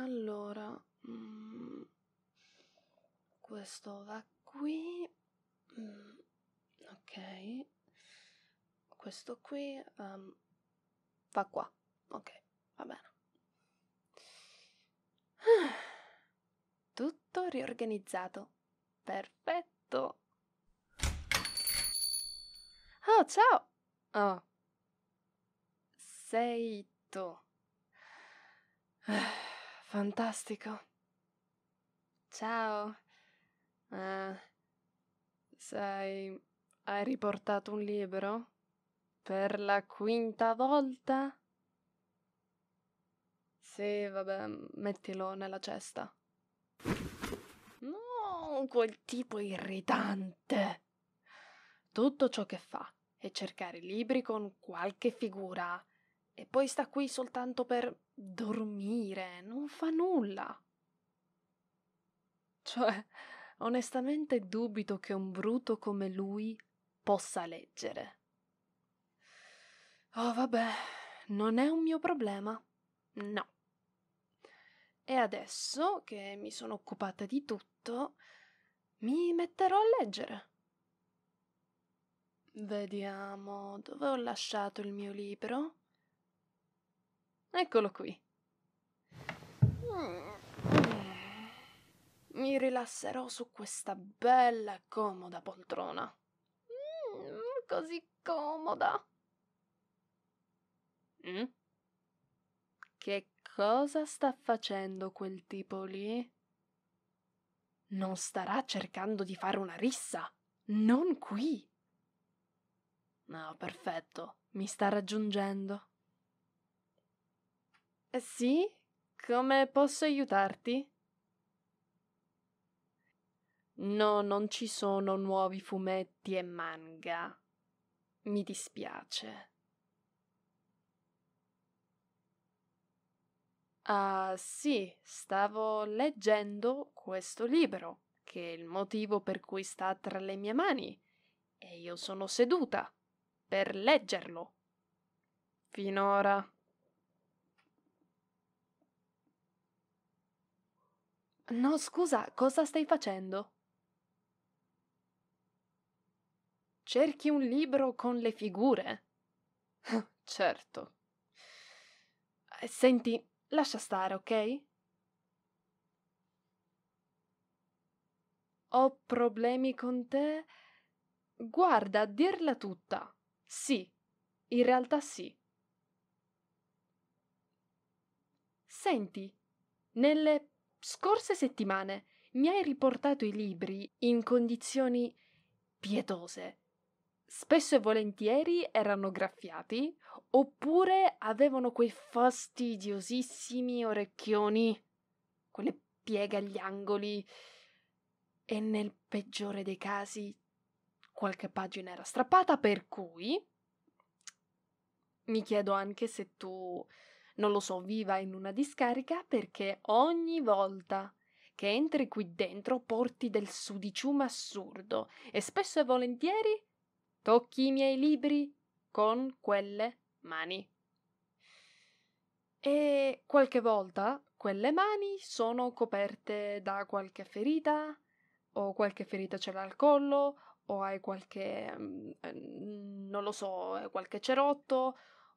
Allora, mm, questo va qui. Mm, ok. Questo qui um, va qua. Ok, va bene. Tutto riorganizzato. Perfetto. Oh, ciao. Oh. Sei tu. Fantastico. Ciao. Uh, sai, hai riportato un libro? Per la quinta volta? Sì, vabbè, mettilo nella cesta. No, quel tipo irritante. Tutto ciò che fa è cercare libri con qualche figura e poi sta qui soltanto per dormire, non fa nulla. Cioè, onestamente dubito che un bruto come lui possa leggere. Oh, vabbè, non è un mio problema. No. E adesso che mi sono occupata di tutto, mi metterò a leggere. Vediamo dove ho lasciato il mio libro. Eccolo qui. Mi rilasserò su questa bella e comoda poltrona. Mm, così comoda. Mm? Che cosa sta facendo quel tipo lì? Non starà cercando di fare una rissa. Non qui. No, perfetto. Mi sta raggiungendo. Eh sì? Come posso aiutarti? No, non ci sono nuovi fumetti e manga. Mi dispiace. Ah, sì, stavo leggendo questo libro, che è il motivo per cui sta tra le mie mani, e io sono seduta per leggerlo. Finora. No, scusa, cosa stai facendo? Cerchi un libro con le figure? certo. Eh, senti, lascia stare, ok? Ho problemi con te? Guarda, dirla tutta. Sì, in realtà sì. Senti, nelle scorse settimane mi hai riportato i libri in condizioni pietose. Spesso e volentieri erano graffiati oppure avevano quei fastidiosissimi orecchioni, quelle pieghe agli angoli e nel peggiore dei casi qualche pagina era strappata, per cui mi chiedo anche se tu, non lo so, viva in una discarica perché ogni volta che entri qui dentro porti del sudiciume assurdo e spesso e volentieri tocchi i miei libri con quelle mani. E qualche volta quelle mani sono coperte da qualche ferita, o qualche ferita ce l'ha al collo, o hai qualche, mm, eh, non lo so, qualche cerotto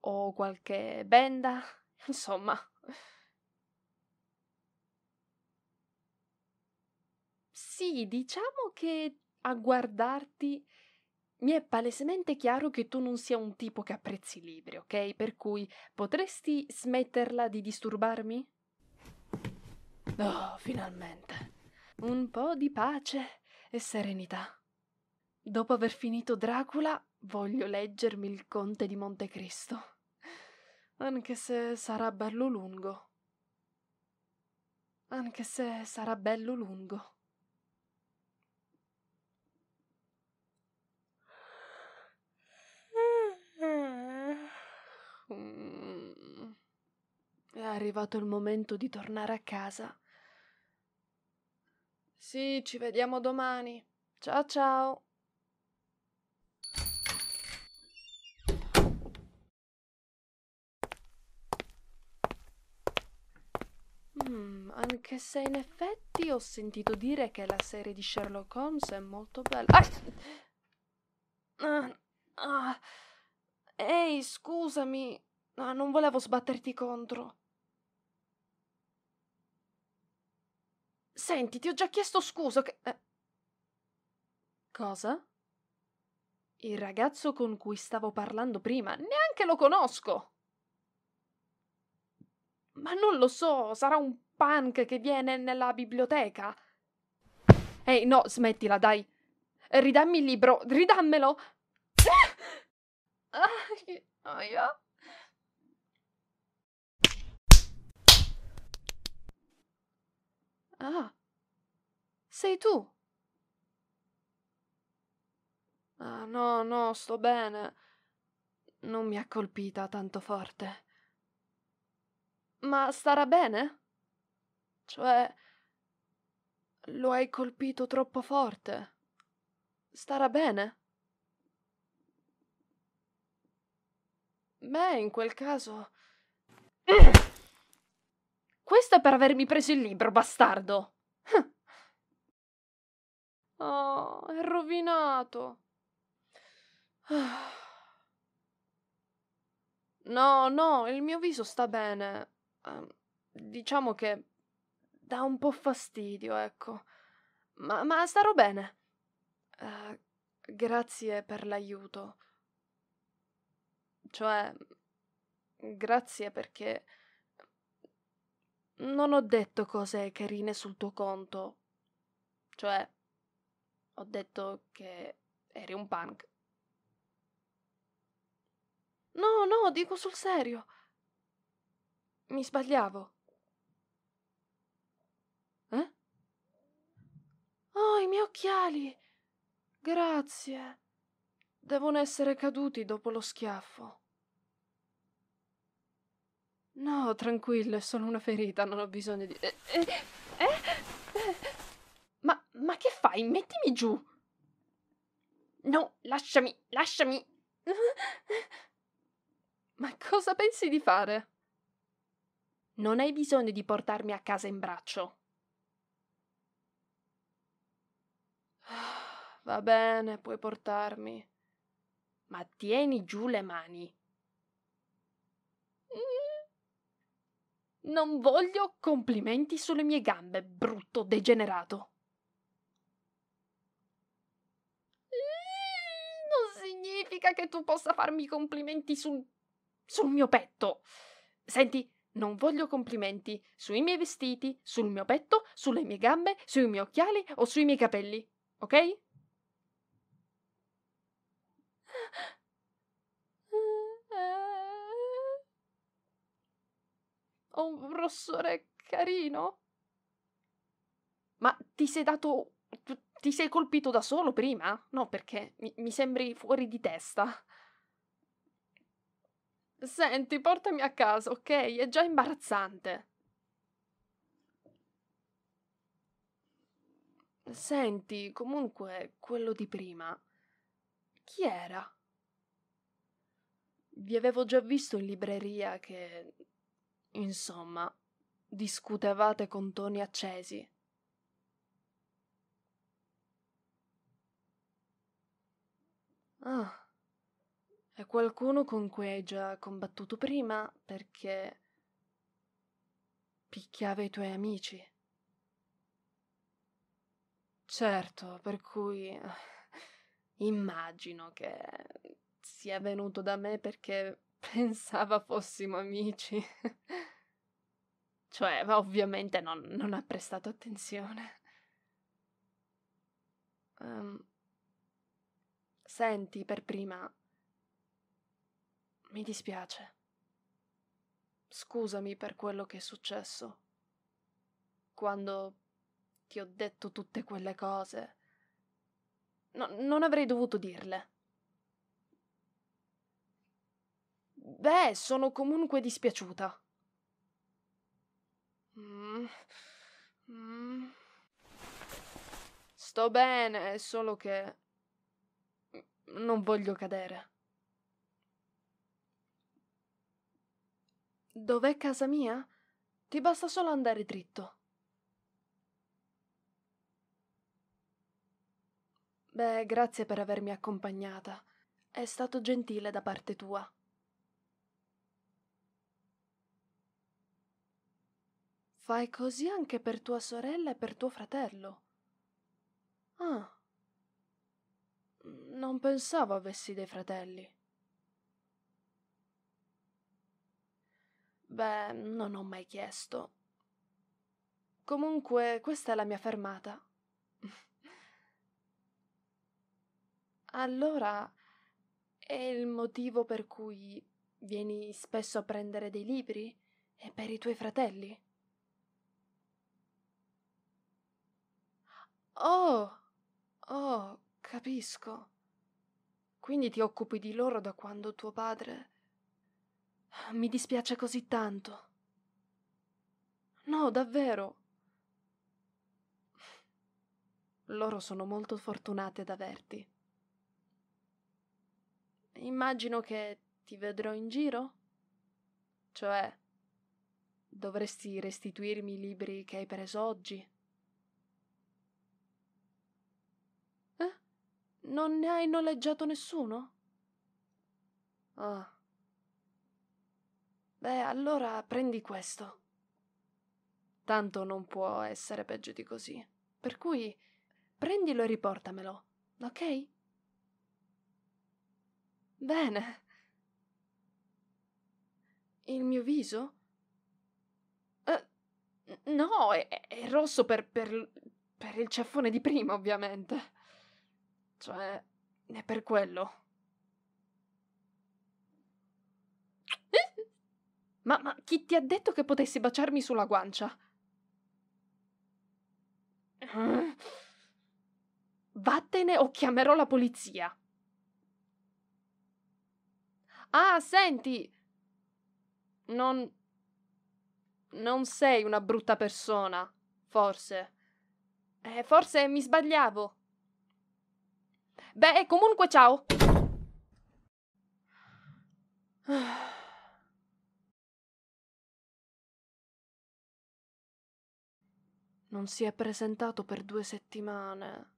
o qualche benda, insomma. Sì, diciamo che a guardarti mi è palesemente chiaro che tu non sia un tipo che apprezzi i libri, ok? Per cui potresti smetterla di disturbarmi? Oh, finalmente. Un po' di pace e serenità. Dopo aver finito Dracula, voglio leggermi il Conte di Montecristo. Anche se sarà bello lungo. Anche se sarà bello lungo. È arrivato il momento di tornare a casa. Sì, ci vediamo domani. Ciao ciao. Hmm. anche se in effetti ho sentito dire che la serie di Sherlock Holmes è molto bella. Ah! Ah, ah. Ehi, scusami, non volevo sbatterti contro. Senti, ti ho già chiesto scusa che... Eh. Cosa? Il ragazzo con cui stavo parlando prima, neanche lo conosco. Ma non lo so, sarà un punk che viene nella biblioteca. Ehi, no, smettila, dai. Ridammi il libro, ridammelo. Aia. Ah, sei tu? Ah, no, no, sto bene. Non mi ha colpita tanto forte. Ma starà bene? Cioè, lo hai colpito troppo forte. Starà bene? Beh, in quel caso... Questo è per avermi preso il libro, bastardo! Oh, è rovinato. No, no, il mio viso sta bene. Uh, diciamo che dà un po' fastidio, ecco. Ma, ma starò bene. Uh, grazie per l'aiuto. Cioè, grazie perché non ho detto cose carine sul tuo conto. Cioè, ho detto che eri un punk. No, no, dico sul serio. Mi sbagliavo. Eh? Oh, i miei occhiali. Grazie. Devono essere caduti dopo lo schiaffo. No, tranquillo, è solo una ferita, non ho bisogno di... Eh, eh, eh, ma, ma che fai? Mettimi giù! No, lasciami, lasciami! Ma cosa pensi di fare? Non hai bisogno di portarmi a casa in braccio. Va bene, puoi portarmi. Ma tieni giù le mani. Non voglio complimenti sulle mie gambe, brutto degenerato. Non significa che tu possa farmi complimenti sul, sul mio petto. Senti, non voglio complimenti sui miei vestiti, sul mio petto, sulle mie gambe, sui miei occhiali o sui miei capelli, ok? Ho un rossore carino. Ma ti sei dato. ti sei colpito da solo prima? No, perché mi, mi sembri fuori di testa. Senti, portami a casa, ok? È già imbarazzante. Senti, comunque, quello di prima. Chi era? Vi avevo già visto in libreria che Insomma, discutevate con toni accesi. Ah, è qualcuno con cui hai già combattuto prima perché picchiava i tuoi amici. Certo, per cui immagino che sia venuto da me perché Pensava fossimo amici. cioè, ovviamente non, non, ha prestato attenzione. Um, senti, per prima, mi dispiace. Scusami per quello che è successo. Quando ti ho detto tutte quelle cose. No, non avrei dovuto dirle. Beh, sono comunque dispiaciuta. Mm. Mm. Sto bene, è solo che non voglio cadere. Dov'è casa mia? Ti basta solo andare dritto. Beh, grazie per avermi accompagnata. È stato gentile da parte tua. Fai così anche per tua sorella e per tuo fratello. Ah. Non pensavo avessi dei fratelli. Beh, non ho mai chiesto. Comunque, questa è la mia fermata. Allora, è il motivo per cui vieni spesso a prendere dei libri? E per i tuoi fratelli? Oh, oh, capisco. Quindi ti occupi di loro da quando tuo padre... Mi dispiace così tanto. No, davvero. Loro sono molto fortunate ad averti. Immagino che ti vedrò in giro? Cioè, dovresti restituirmi i libri che hai preso oggi? Eh? Non ne hai noleggiato nessuno? Ah. Beh, allora prendi questo. Tanto non può essere peggio di così. Per cui prendilo e riportamelo, ok? Bene. Il mio viso? Uh, no, è, è rosso per, per, per il ceffone di prima, ovviamente. Cioè, è per quello. Ma, ma chi ti ha detto che potessi baciarmi sulla guancia? Vattene o chiamerò la polizia. Ah, senti. Non. Non sei una brutta persona, forse. Eh, forse mi sbagliavo. Beh, comunque ciao. Non si è presentato per due settimane.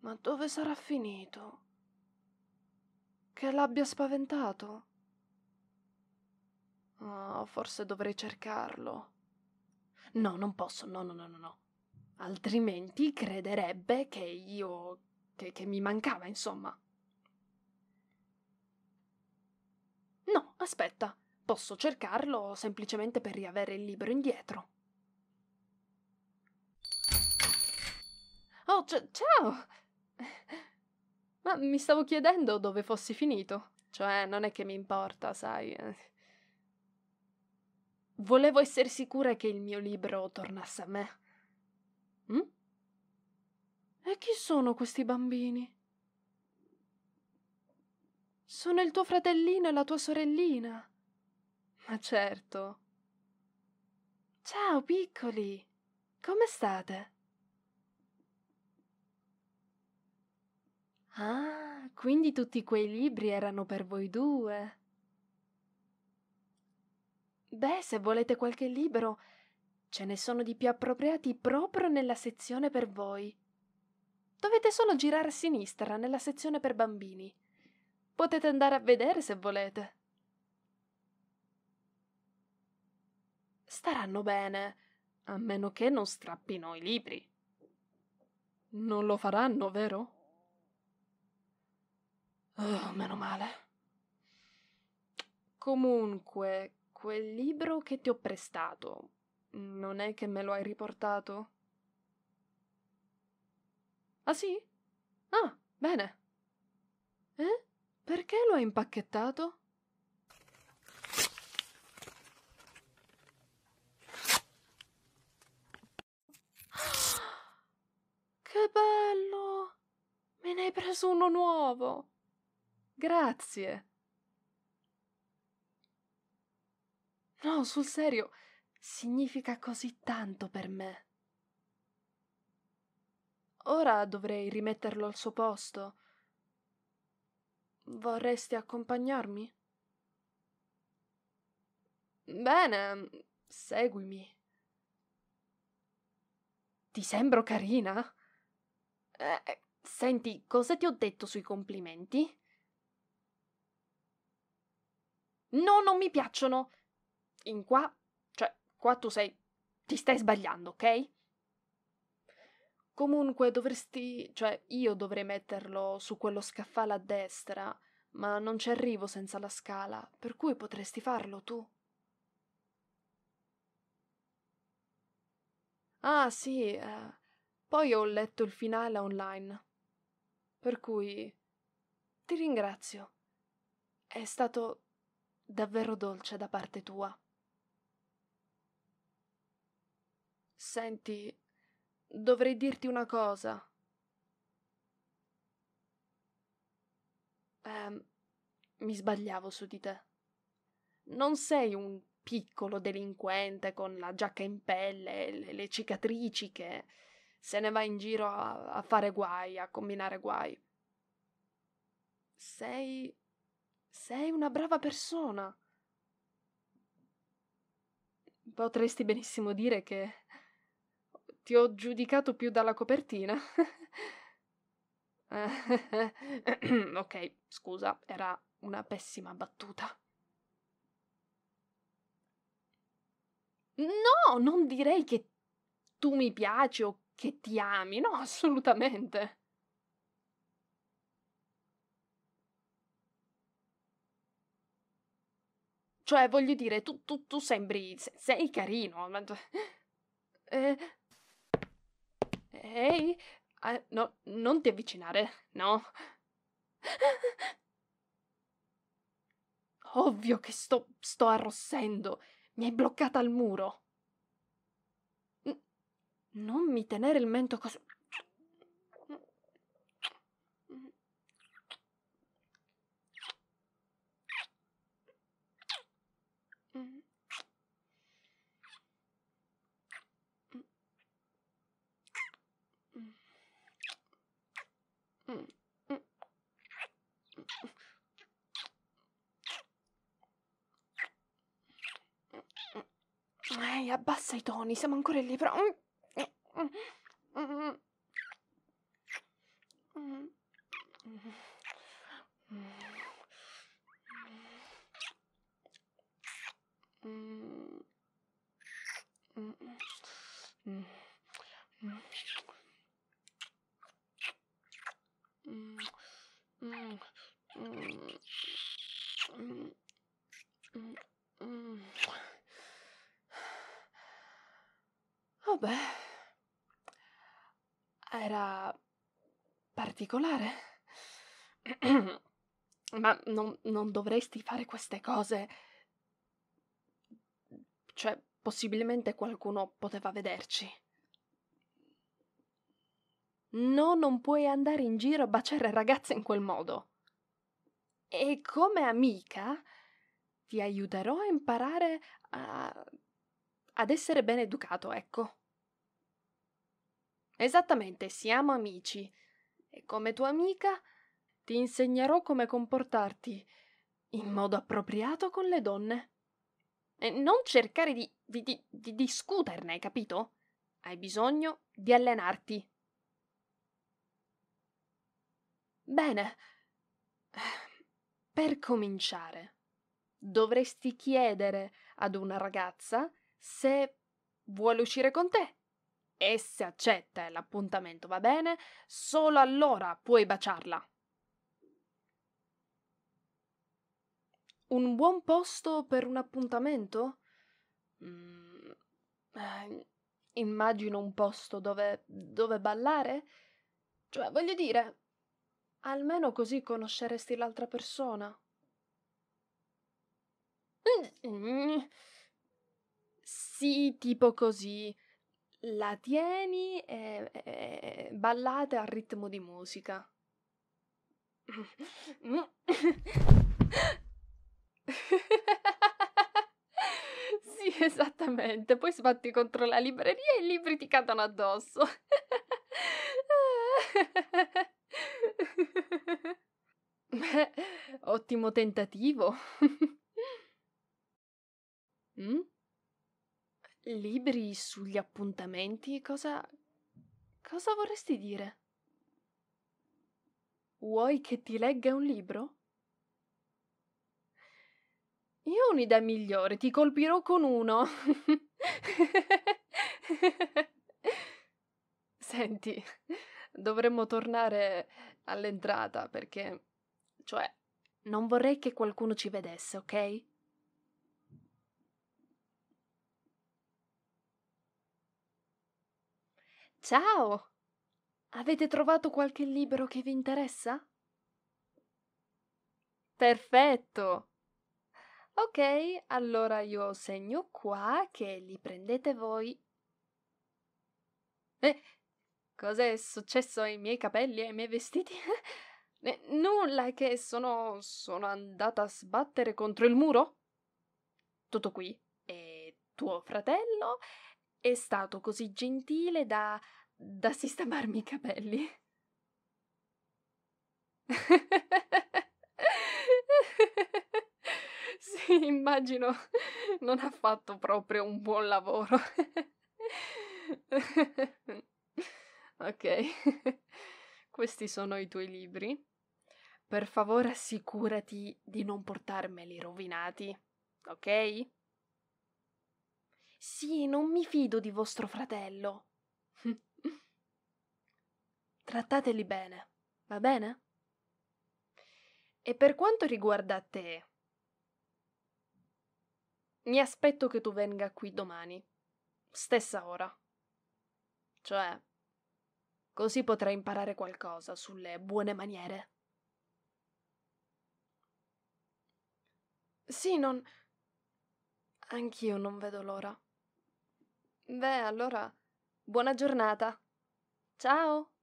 Ma dove sarà finito? Che l'abbia spaventato? Oh, forse dovrei cercarlo. No, non posso, no, no, no, no, no. Altrimenti crederebbe che io. che, che mi mancava, insomma. No, aspetta, posso cercarlo semplicemente per riavere il libro indietro. Oh, c- ciao! Ma mi stavo chiedendo dove fossi finito. Cioè, non è che mi importa, sai. Eh. Volevo essere sicura che il mio libro tornasse a me. Mm? E chi sono questi bambini? Sono il tuo fratellino e la tua sorellina. Ma certo. Ciao, piccoli. Come state? Ah, quindi tutti quei libri erano per voi due. Beh, se volete qualche libro, ce ne sono di più appropriati proprio nella sezione per voi. Dovete solo girare a sinistra nella sezione per bambini. Potete andare a vedere se volete. Staranno bene, a meno che non strappino i libri. Non lo faranno, vero? Oh, meno male. Comunque, quel libro che ti ho prestato, non è che me lo hai riportato? Ah sì? Ah, bene. Eh? Perché lo hai impacchettato? Che bello! Me ne hai preso uno nuovo. Grazie. No, sul serio, significa così tanto per me. Ora dovrei rimetterlo al suo posto. Vorresti accompagnarmi? Bene, seguimi. Ti sembro carina? Eh, Senti, cosa ti ho detto sui complimenti? No, non mi piacciono. In qua, cioè, qua tu sei... ti stai sbagliando, ok? Comunque dovresti... cioè, io dovrei metterlo su quello scaffale a destra, ma non ci arrivo senza la scala, per cui potresti farlo tu. Ah, sì, eh, poi ho letto il finale online. Per cui ti ringrazio. È stato davvero dolce da parte tua. Senti, dovrei dirti una cosa. Eh, mi sbagliavo su di te. Non sei un piccolo delinquente con la giacca in pelle, le, le cicatrici che se ne va in giro a, a fare guai, a combinare guai. Sei. Sei una brava persona. Potresti benissimo dire che ti ho giudicato più dalla copertina. ok, scusa, era una pessima battuta. No, non direi che tu mi piaci o che ti ami, no, assolutamente. Cioè, voglio dire, tu, tu, tu sembri. sei carino. Ma... Eh... Ehi, eh, no, non ti avvicinare, no? Ovvio che sto, sto arrossendo. Mi hai bloccata al muro. Non mi tenere il mento così. Ehi, abbassa i toni, siamo ancora lì, però... Vabbè, era particolare. Ma non, non dovresti fare queste cose. Cioè, possibilmente qualcuno poteva vederci. No, non puoi andare in giro a baciare ragazze in quel modo. E come amica ti aiuterò a imparare a... ad essere ben educato, ecco. Esattamente, siamo amici. E come tua amica ti insegnerò come comportarti in modo appropriato con le donne. E non cercare di, di, di, di discuterne, capito? Hai bisogno di allenarti. Bene. Per cominciare, dovresti chiedere ad una ragazza se vuole uscire con te e se accetta l'appuntamento va bene, solo allora puoi baciarla. Un buon posto per un appuntamento? Mm, eh, immagino un posto dove, dove ballare? Cioè, voglio dire, almeno così conosceresti l'altra persona. Sì, tipo così la tieni e, e ballate al ritmo di musica. sì, esattamente. Poi sbatti contro la libreria e i libri ti cadono addosso. Beh, ottimo tentativo. mm? Libri sugli appuntamenti? Cosa... cosa vorresti dire? Vuoi che ti legga un libro? Io ho un'idea migliore, ti colpirò con uno. Senti, dovremmo tornare all'entrata perché, cioè, non vorrei che qualcuno ci vedesse, ok? Ciao! Avete trovato qualche libro che vi interessa? Perfetto! Ok, allora io segno qua che li prendete voi. Eh, cos'è successo ai miei capelli e ai miei vestiti? Eh, nulla, che sono, sono andata a sbattere contro il muro? Tutto qui. E tuo fratello è stato così gentile da, da sistemarmi i capelli. sì, immagino non ha fatto proprio un buon lavoro. ok, questi sono i tuoi libri. Per favore assicurati di non portarmeli rovinati, ok? Sì, non mi fido di vostro fratello. Trattateli bene, va bene? E per quanto riguarda te, mi aspetto che tu venga qui domani, stessa ora. Cioè, così potrai imparare qualcosa sulle buone maniere. Sì, non... Anch'io non vedo l'ora. Beh, allora, buona giornata. Ciao!